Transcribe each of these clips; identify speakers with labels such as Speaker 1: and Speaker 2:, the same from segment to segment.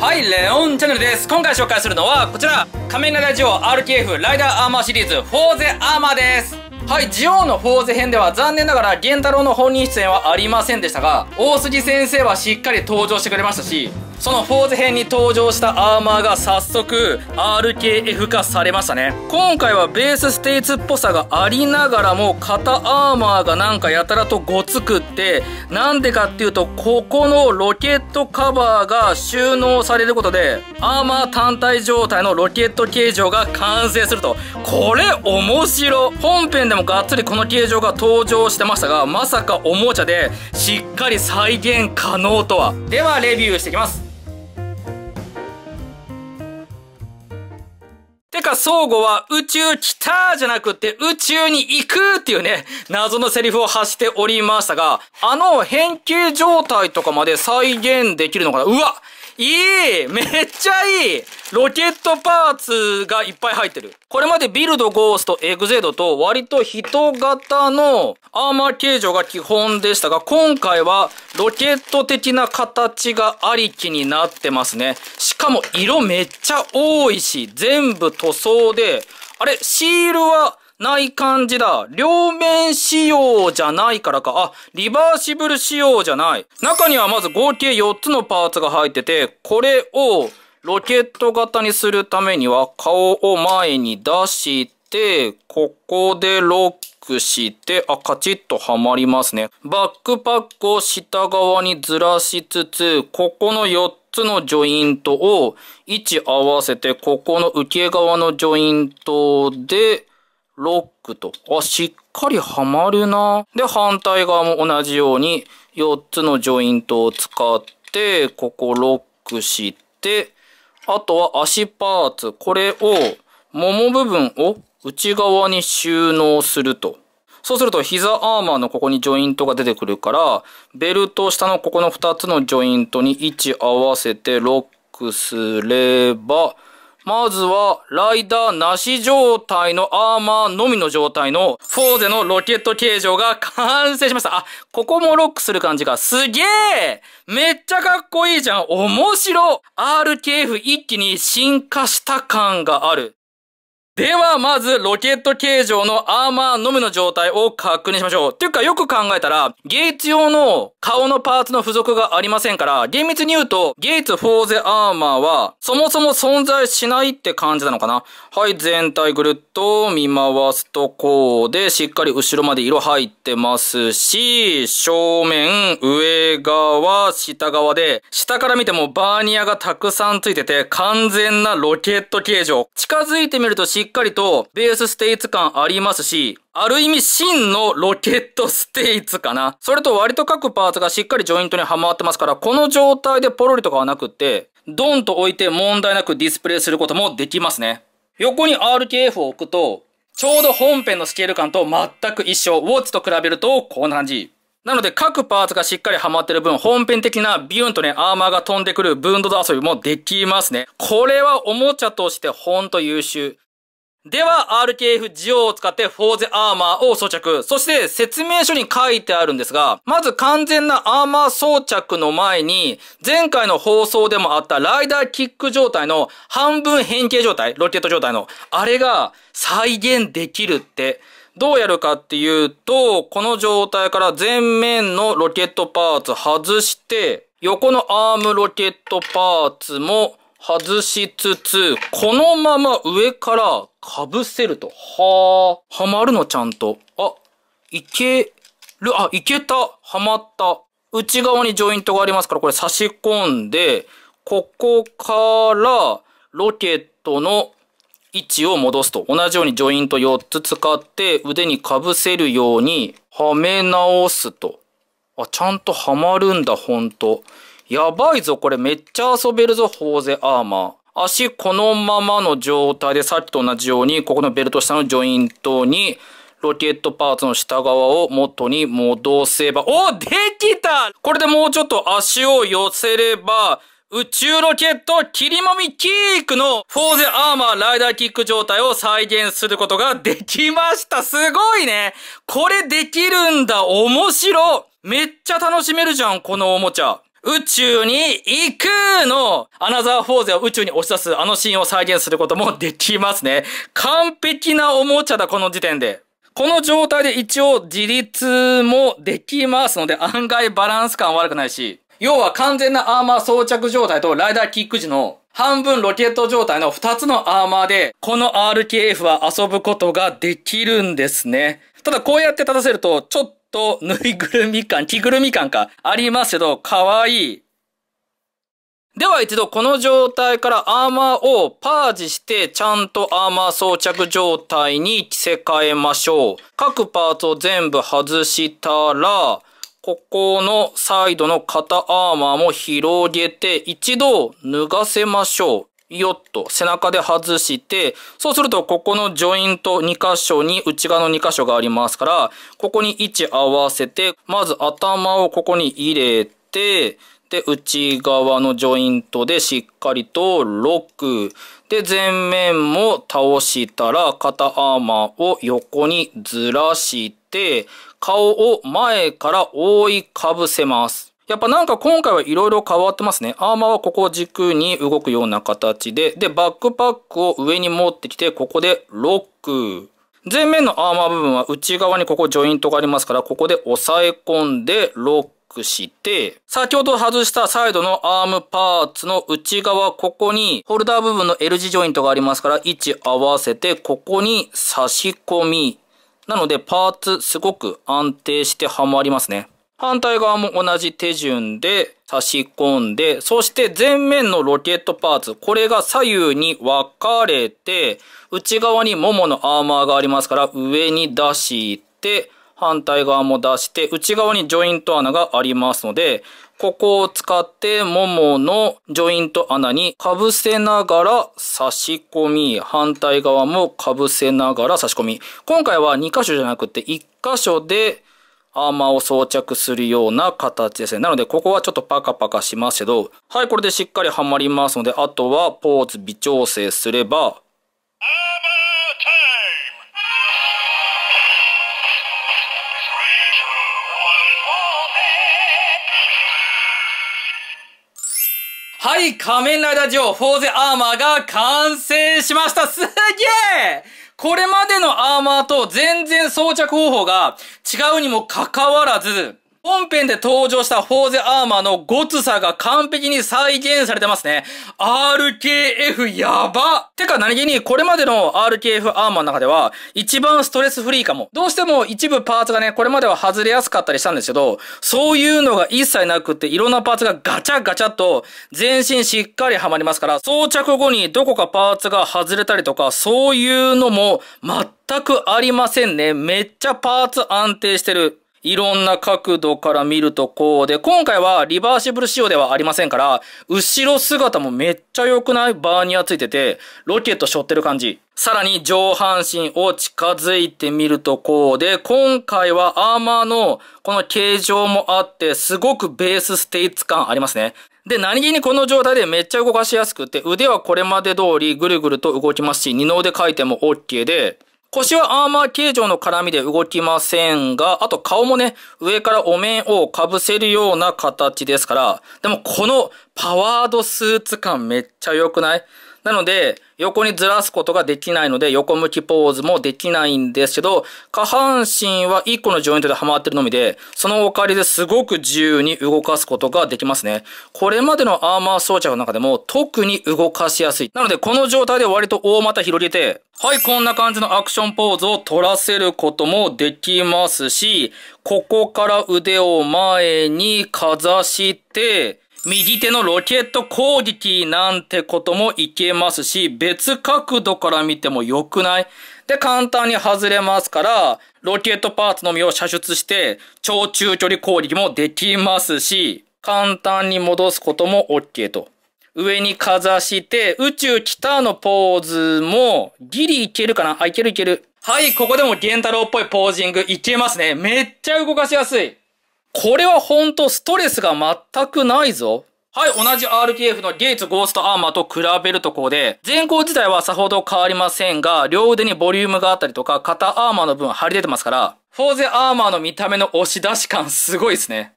Speaker 1: はい、レオンチャンネルです。今回紹介するのは、こちら、仮面ライダージオ ウ RKF ライダーアーマーシリーズ、フォーゼアーマーです。はい、ジオウのフォーゼ編では残念ながら弦太朗の本人出演はありませんでしたが、大杉先生はしっかり登場してくれましたし、そのフォーゼ編に登場したアーマーが早速 RKF 化されましたね。今回はベースステイツっぽさがありながらも肩アーマーがなんかやたらとごつくってなんでかっていうとここのロケットカバーが収納されることでアーマー単体状態のロケット形状が完成すると。これ面白本編でもがっつりこの形状が登場してましたがまさかおもちゃでしっかり再現可能とは。ではレビューしていきます。てか、相互は宇宙来たじゃなくて宇宙に行くっていうね、謎のセリフを発しておりましたが、あの変形状態とかまで再現できるのかな？うわいいめっちゃいいロケットパーツがいっぱい入ってる。これまでビルド、ゴースト、エグゼードと割と人型のアーマー形状が基本でしたが、今回はロケット的な形がありきになってますね。しかも色めっちゃ多いし、全部塗装で、あれ、シールはない感じだ。両面仕様じゃないからか。あ、リバーシブル仕様じゃない。中にはまず合計4つのパーツが入ってて、これをロケット型にするためには顔を前に出して、ここでロックして、あ、カチッとはまりますね。バックパックを下側にずらしつつ、ここの4つのジョイントを位置合わせて、ここの受け側のジョイントでロックと。あ、しっかりはまるな。で、反対側も同じように4つのジョイントを使って、ここロックして、あとは足パーツ。これを、もも部分を内側に収納すると。そうすると膝アーマーのここにジョイントが出てくるから、ベルト下のここの2つのジョイントに位置合わせてロックすれば、まずは、ライダーなし状態のアーマーのみの状態の、フォーゼのロケット形状が完成しました。あ、ここもロックする感じが、すげえめっちゃかっこいいじゃん面白 !RKF 一気に進化した感がある。では、まず、ロケット形状のアーマーのみの状態を確認しましょう。ていうか、よく考えたら、ゲイツ用の顔のパーツの付属がありませんから、厳密に言うと、ゲイツフォーゼアーマーは、そもそも存在しないって感じなのかな。はい、全体ぐるっと見回すと、こうで、しっかり後ろまで色入ってますし、正面、上側、下側で、下から見てもバーニアがたくさんついてて、完全なロケット形状。近づいてみるとしっかりとベースステイツ感ありますし、ある意味真のロケットステイツかな。それと割と各パーツがしっかりジョイントにはまってますから、この状態でポロリとかはなくって、ドンと置いて問題なくディスプレイすることもできますね。横に RKF を置くと、ちょうど本編のスケール感と全く一緒。ウォッチと比べるとこんな感じ。なので各パーツがしっかりはまってる分、本編的なビューンとね、アーマーが飛んでくるブンドド遊びもできますね。これはおもちゃとしてほんと優秀。では、RKF ジオを使ってフォーゼアーマーを装着。そして説明書に書いてあるんですが、まず完全なアーマー装着の前に、前回の放送でもあったライダーキック状態の半分変形状態、ロケット状態の、あれが再現できるって、どうやるかっていうと、この状態から前面のロケットパーツ外して、横のアームロケットパーツも外しつつ、このまま上から被せると。はあ。はまるのちゃんと。あ、いける。あ、いけた。はまった。内側にジョイントがありますから、これ差し込んで、ここからロケットの位置を戻すと。同じようにジョイント4つ使って腕に被せるようにはめ直すと。あ、ちゃんとはまるんだ、ほんと。やばいぞ、これめっちゃ遊べるぞ、フォーゼアーマー。足このままの状態でさっきと同じように、ここのベルト下のジョイントに、ロケットパーツの下側を元に戻せば、おできた！これでもうちょっと足を寄せれば、宇宙ロケット切りもみキークのフォーゼアーマーライダーキック状態を再現することができました。すごいね！これできるんだ。面白めっちゃ楽しめるじゃん、このおもちゃ。宇宙に行くのアナザーフォーゼを宇宙に押し出すあのシーンを再現することもできますね。完璧なおもちゃだ、この時点で。この状態で一応自立もできますので案外バランス感悪くないし、要は完全なアーマー装着状態とライダーキック時の半分ロケット状態の2つのアーマーで、この RKF は遊ぶことができるんですね。ただこうやって立たせると、ちょっとぬいぐるみ感、着ぐるみ感かありますけど、かわいい。では一度この状態からアーマーをパージしてちゃんとアーマー装着状態に着せ替えましょう。各パーツを全部外したら、ここのサイドの肩アーマーも広げて一度脱がせましょう。よっと背中で外して、そうするとここのジョイント2箇所に内側の2箇所がありますから、ここに位置合わせて、まず頭をここに入れて、で、内側のジョイントでしっかりとロック。で、前面も倒したら、肩アーマーを横にずらして、顔を前から覆いかぶせます。やっぱなんか今回はいろいろ変わってますね。アーマーはここを軸に動くような形で、で、バックパックを上に持ってきて、ここでロック。前面のアーマー部分は内側にここジョイントがありますから、ここで押さえ込んでロック。して、先ほど外したサイドのアームパーツの内側、ここに、ホルダー部分の L 字ジョイントがありますから、位置合わせて、ここに差し込み。なので、パーツすごく安定してはまりますね。反対側も同じ手順で差し込んで、そして前面のロケットパーツ、これが左右に分かれて、内側にもものアーマーがありますから、上に出して、反対側も出して、内側にジョイント穴がありますので、ここを使ってもものジョイント穴に被せながら差し込み、反対側も被せながら差し込み。今回は2箇所じゃなくて1箇所でアーマーを装着するような形ですね。なので、ここはちょっとパカパカしますけど、はい、これでしっかりはまりますので、あとはポーズ微調整すれば、はい、仮面ライダージオ、フォーゼアーマーが完成しましたすげえこれまでのアーマーと全然装着方法が違うにもかかわらず、本編で登場したフォーゼアーマーのゴツさが完璧に再現されてますね。RKF やばてか何気にこれまでの RKF アーマーの中では一番ストレスフリーかも。どうしても一部パーツがね、これまでは外れやすかったりしたんですけど、そういうのが一切なくっていろんなパーツがガチャガチャと全身しっかりはまりますから、装着後にどこかパーツが外れたりとか、そういうのも全くありませんね。めっちゃパーツ安定してる。いろんな角度から見るとこうで、今回はリバーシブル仕様ではありませんから、後ろ姿もめっちゃ良くない？バーニアついてて、ロケット背負ってる感じ。さらに上半身を近づいてみるとこうで、今回はアーマーのこの形状もあって、すごくベースステイツ感ありますね。で、何気にこの状態でめっちゃ動かしやすくて、腕はこれまで通りぐるぐると動きますし、二の腕回転も OK で、腰はアーマー形状の絡みで動きませんが、あと顔もね、上からお面を被せるような形ですから、でもこのパワードスーツ感めっちゃ良くない？なので、横にずらすことができないので、横向きポーズもできないんですけど、下半身は1個のジョイントではまってるのみで、そのおかげですごく自由に動かすことができますね。これまでのアーマー装着の中でも特に動かしやすい。なので、この状態で割と大股広げて、はい、こんな感じのアクションポーズを取らせることもできますし、ここから腕を前にかざして、右手のロケット攻撃なんてこともいけますし、別角度から見ても良くないで、簡単に外れますから、ロケットパーツのみを射出して、超中距離攻撃もできますし、簡単に戻すことも OK と。上にかざして、宇宙来たのポーズも、ギリいけるかなあ、いけるいける。はい、ここでもゲンタロウっぽいポージングいけますね。めっちゃ動かしやすい。これはほんとストレスが全くないぞ。はい、同じ RKF のゲイツゴーストアーマーと比べるとこうで、前後自体はさほど変わりませんが、両腕にボリュームがあったりとか、肩アーマーの分張り出てますから、フォーゼアーマーの見た目の押し出し感すごいですね。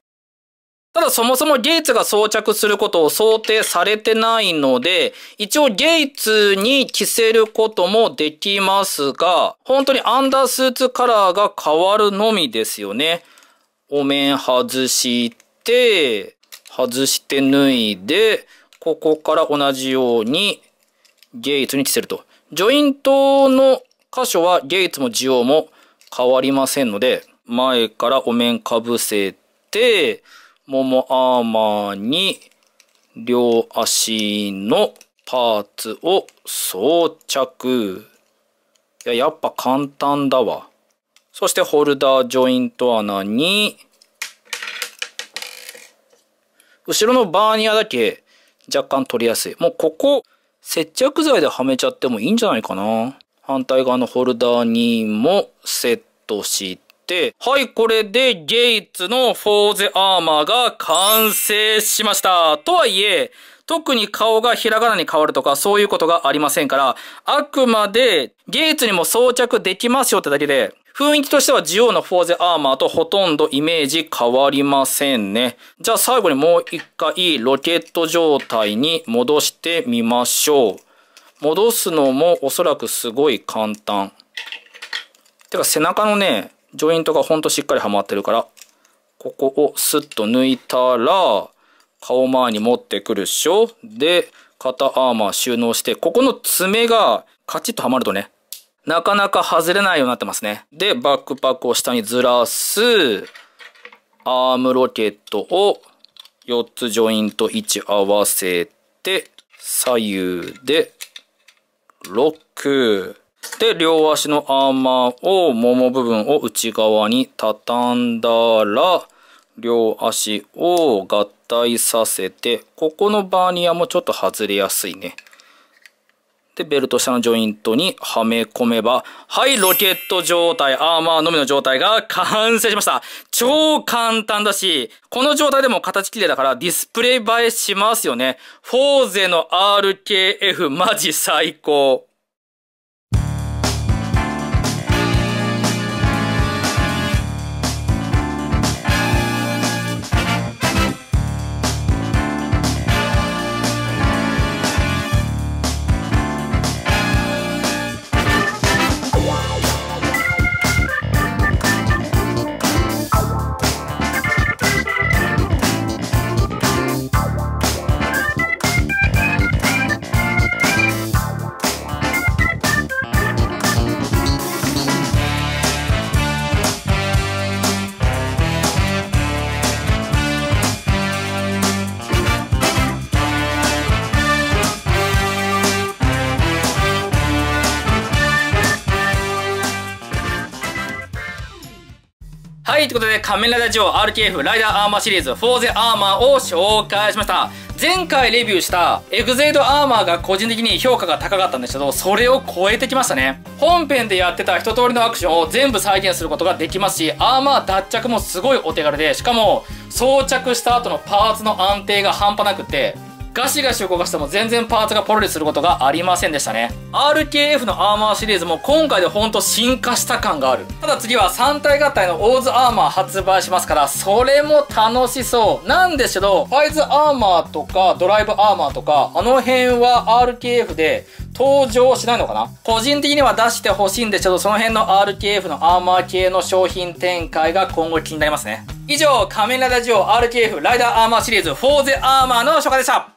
Speaker 1: ただそもそもゲイツが装着することを想定されてないので、一応ゲイツに着せることもできますが、本当にアンダースーツカラーが変わるのみですよね。お面外して、外して脱いで、ここから同じようにゲイツに着せると。ジョイントの箇所はゲイツもジオも変わりませんので、前からお面かぶせて、ももアーマーに両足のパーツを装着。いや、やっぱ簡単だわ。そしてホルダージョイント穴に、後ろのバーニアだけ若干取りやすい。もうここ、接着剤ではめちゃってもいいんじゃないかな。反対側のホルダーにもセットして、はい、これでゲイツのフォーゼアーマーが完成しました。とはいえ、特に顔がひらがなに変わるとかそういうことがありませんから、あくまでゲイツにも装着できますよってだけで、雰囲気としてはジオのフォーゼアーマーとほとんどイメージ変わりませんね。じゃあ最後にもう一回ロケット状態に戻してみましょう。戻すのもおそらくすごい簡単。てか背中のね、ジョイントがほんとしっかりはまってるから、ここをスッと抜いたら、顔前に持ってくるっしょで、肩アーマー収納して、ここの爪がカチッとはまるとね、なかなか外れないようになってますね。で、バックパックを下にずらす、アームロケットを4つジョイント位置合わせて、左右でロック。で、両足のアーマーを、もも部分を内側に畳んだら、両足を合体させて、ここのバーニアもちょっと外れやすいね。で、ベルト下のジョイントにはめ込めば、はい、ロケット状態、アーマーのみの状態が完成しました。超簡単だし、この状態でも形綺麗だからディスプレイ映えしますよね。フォーゼの RKF マジ最高。はい、ということで、仮面ライダージオ ウ RKF ライダーアーマーシリーズフォーゼアーマーを紹介しました。前回レビューしたエグゼイドアーマーが個人的に評価が高かったんですけど、それを超えてきましたね。本編でやってた一通りのアクションを全部再現することができますし、アーマー脱着もすごいお手軽で、しかも装着した後のパーツの安定が半端なくって、ガシガシ動かしても全然パーツがポロリすることがありませんでしたね。RKF のアーマーシリーズも今回でほんと進化した感がある。ただ次は3体合体のオーズアーマー発売しますから、それも楽しそう。なんですけど、ファイズアーマーとかドライブアーマーとか、あの辺は RKF で登場しないのかな？個人的には出してほしいんでちょっとその辺の RKF のアーマー系の商品展開が今後気になりますね。以上、仮面ライダージオウ RKF ライダーアーマーシリーズフォーゼアーマーの紹介でした。